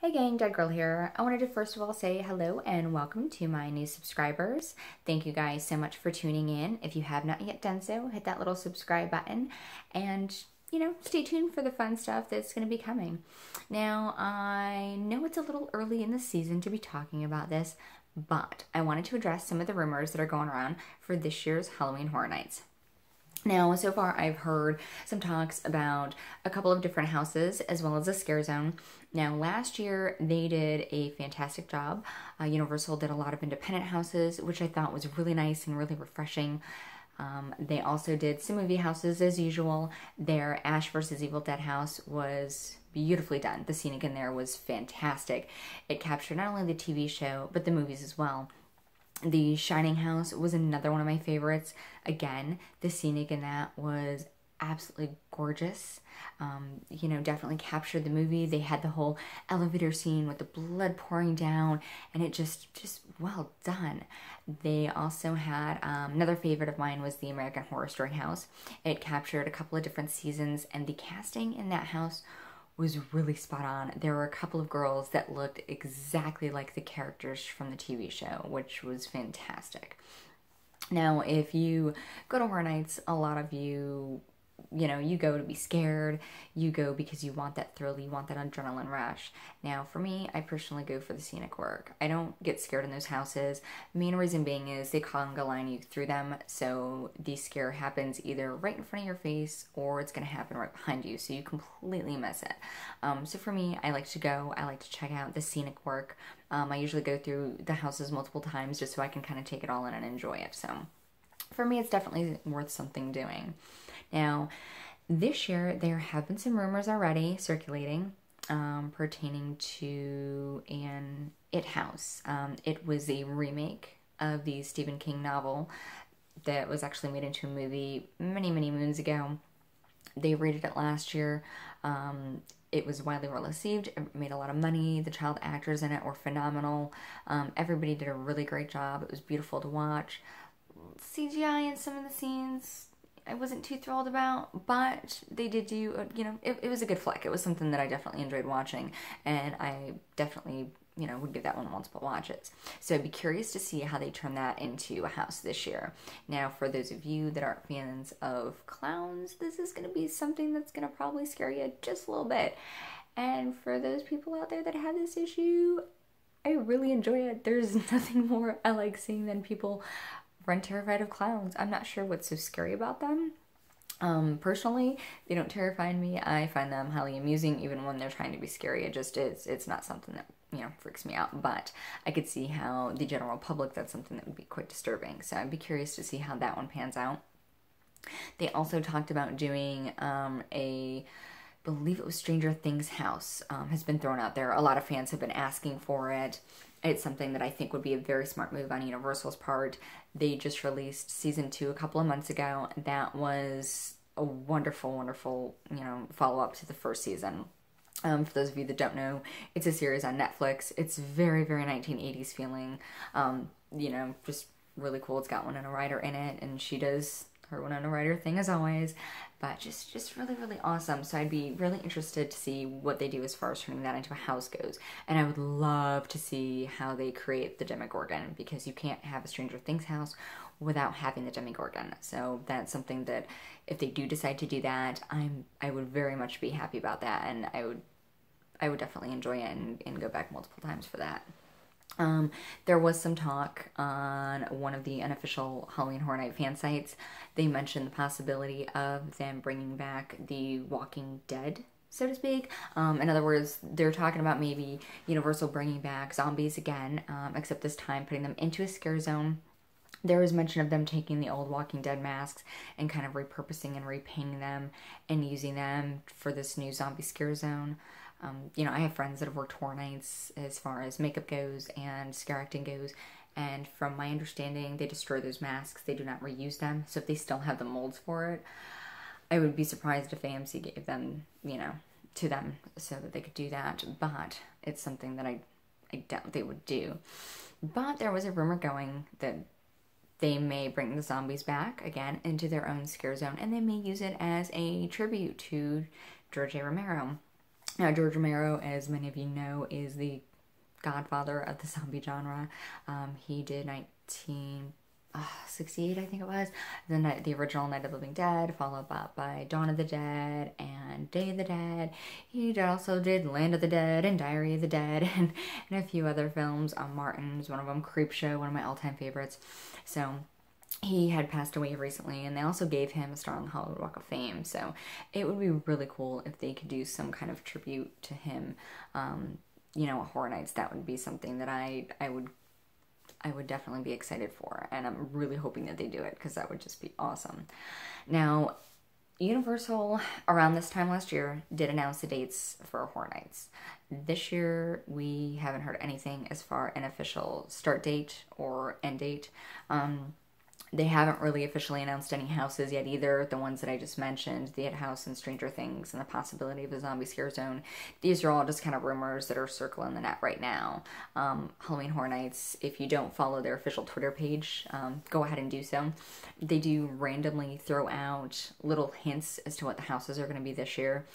Hey gang, Dead Girl here. I wanted to first of all say hello and welcome to my new subscribers. Thank you guys so much for tuning in. If you have not yet done so, hit that little subscribe button and you know, stay tuned for the fun stuff that's going to be coming. Now, I know it's a little early in the season to be talking about this, but I wanted to address some of the rumors that are going around for this year's Halloween Horror Nights. Now, so far, I've heard some talks about a couple of different houses as well as a scare zone. Now, last year they did a fantastic job. Uh, Universal did a lot of independent houses, which I thought was really nice and really refreshing. Um, they also did some movie houses as usual. Their Ash vs. Evil Dead house was beautifully done. The scenic in there was fantastic. It captured not only the TV show, but the movies as well. The Shining House was another one of my favorites. Again, the scenic in that was absolutely gorgeous. Um, you know, definitely captured the movie. They had the whole elevator scene with the blood pouring down, and it just, just well done. They also had um, another favorite of mine was the American Horror Story house. It captured a couple of different seasons, and the casting in that house was really spot on. There were a couple of girls that looked exactly like the characters from the TV show, which was fantastic. Now, if you go to Horror Nights, a lot of you you know, you go to be scared, you go because you want that thrill, you want that adrenaline rush. Now, for me, I personally go for the scenic work. I don't get scared in those houses. Main reason being is they conga line you through them, so the scare happens either right in front of your face or it's going to happen right behind you, so you completely miss it. Um, so for me, I like to go, I like to check out the scenic work. Um, I usually go through the houses multiple times just so I can kind of take it all in and enjoy it. So for me, it's definitely worth something doing. Now, this year there have been some rumors already circulating um, pertaining to an It House. Um, it was a remake of the Stephen King novel that was actually made into a movie many, many moons ago. They rated it last year. Um, it was widely well received. It made a lot of money. The child actors in it were phenomenal. Um, everybody did a really great job. It was beautiful to watch. CGI in some of the scenes I wasn't too thrilled about, but they did do, uh, you know, it, it was a good flick. It was something that I definitely enjoyed watching, and I definitely, you know, would give that one multiple watches. So I'd be curious to see how they turn that into a house this year. Now, for those of you that aren't fans of clowns, this is going to be something that's going to probably scare you just a little bit. And for those people out there that have this issue, I really enjoy it. There's nothing more I like seeing than people run terrified of clowns. I'm not sure what's so scary about them. Um, personally, they don't terrify me. I find them highly amusing, even when they're trying to be scary. It just is. It's not something that you know freaks me out. But I could see how the general public that's something that would be quite disturbing. So I'd be curious to see how that one pans out. They also talked about doing um, a believe it was Stranger Things house um, has been thrown out there. A lot of fans have been asking for it. It's something that I think would be a very smart move on Universal's part. They just released season two a couple of months ago. That was a wonderful, wonderful, you know, follow up to the first season. Um, for those of you that don't know, it's a series on Netflix. It's very, very 1980s feeling. Um, you know, just really cool. It's got Winona Ryder in it, and she does her Winona Ryder thing as always, but just just really really awesome. So I'd be really interested to see what they do as far as turning that into a house goes, and I would love to see how they create the Demogorgon because you can't have a Stranger Things house without having the Demogorgon. So that's something that if they do decide to do that, I'm I would very much be happy about that, and I would I would definitely enjoy it and, and go back multiple times for that. Um, there was some talk on one of the unofficial Halloween Horror Night fan sites. They mentioned the possibility of them bringing back the Walking Dead, so to speak. Um, in other words, they're talking about maybe Universal bringing back zombies again, um, except this time putting them into a scare zone. There was mention of them taking the old Walking Dead masks and kind of repurposing and repainting them and using them for this new zombie scare zone. Um, you know, I have friends that have worked horror nights as far as makeup goes and scare acting goes. And from my understanding, they destroy those masks. They do not reuse them. So if they still have the molds for it, I would be surprised if AMC gave them, you know, to them so that they could do that. But it's something that I, I doubt they would do. But there was a rumor going that they may bring the zombies back again into their own scare zone and they may use it as a tribute to George A. Romero. Now, George Romero, as many of you know, is the godfather of the zombie genre. Um, he did 19 uh, 68, I think it was. The the original Night of the Living Dead, followed up by Dawn of the Dead and Day of the Dead. He also did Land of the Dead and Diary of the Dead and, and a few other films. Um, Martin's one of them, Creepshow, one of my all-time favorites. So he had passed away recently and they also gave him a star on the Hollywood Walk of Fame. So it would be really cool if they could do some kind of tribute to him. Um, you know, Horror Nights, that would be something that I, I would I would definitely be excited for. And I'm really hoping that they do it because that would just be awesome. Now, Universal, around this time last year, did announce the dates for Horror Nights. This year, we haven't heard anything as far an official start date or end date. Um, they haven't really officially announced any houses yet either. The ones that I just mentioned, the It House and Stranger Things, and the possibility of a zombie scare zone. These are all just kind of rumors that are circling the net right now. Um, Halloween Horror Nights, if you don't follow their official Twitter page, um, go ahead and do so. They do randomly throw out little hints as to what the houses are going to be this year.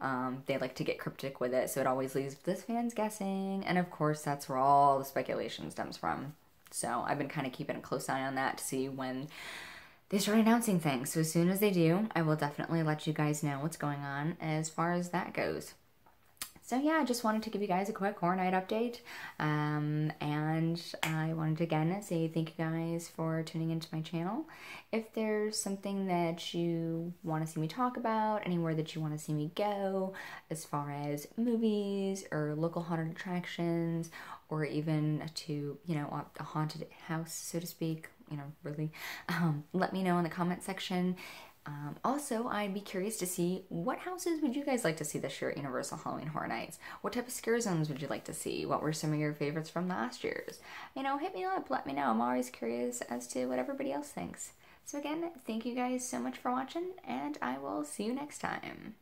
Um, they like to get cryptic with it, so it always leaves this fans guessing. And of course, that's where all the speculation stems from. So I've been kind of keeping a close eye on that to see when they start announcing things. So as soon as they do, I will definitely let you guys know what's going on as far as that goes. So yeah, I just wanted to give you guys a quick horror night update. Um, and I wanted to again say thank you guys for tuning into my channel. If there's something that you want to see me talk about, anywhere that you want to see me go, as far as movies or local haunted attractions, or even to, you know, a haunted house, so to speak, you know, really, um, let me know in the comment section. Um, also, I'd be curious to see what houses would you guys like to see this year at Universal Halloween Horror Nights? What type of scare zones would you like to see? What were some of your favorites from last year's? You know, hit me up, let me know. I'm always curious as to what everybody else thinks. So again, thank you guys so much for watching, and I will see you next time.